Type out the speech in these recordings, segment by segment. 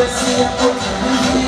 esse amor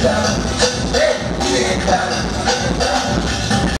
Yeah.